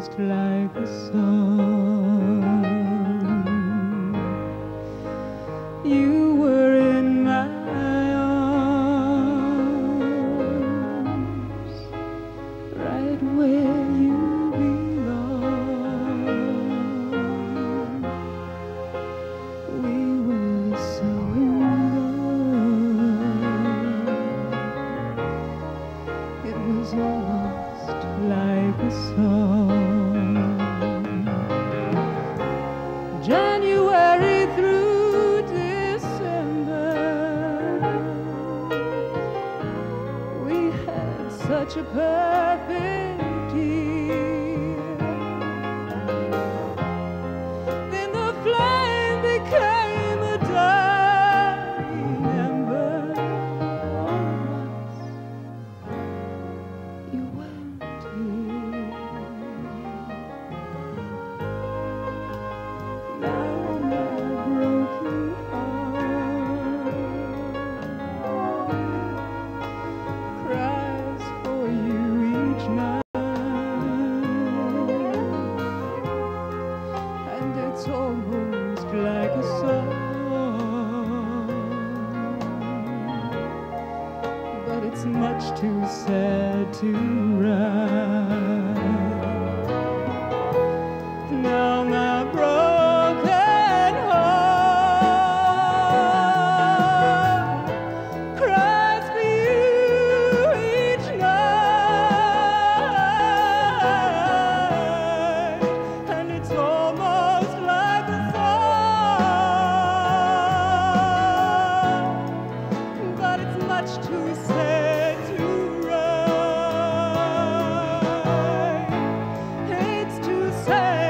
just like a song. You were in my arms, right where you belong. We were so in love. It was all lost like a song. Such a perfect it's much too sad to run. Now my broken heart cries for you each night, and it's almost like a song, but it's much too sad. say